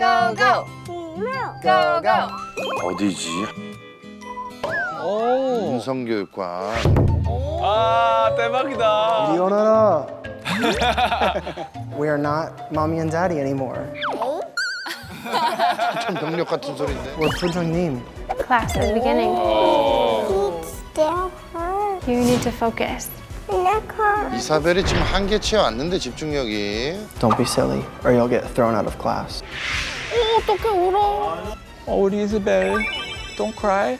Go go. Go go. 어디지? 오. 인성교육관. 아 대박이다. Leonora. we are not mommy and daddy anymore. 참 병력 같은 소리인데. We're 부장님. Class is beginning. still hurt. You need to focus. 이사벨이 지금 한계치에 왔는데 집중력이. Don't be silly, or you'll get thrown out of class. 어 우리 이즈벨. Don't cry.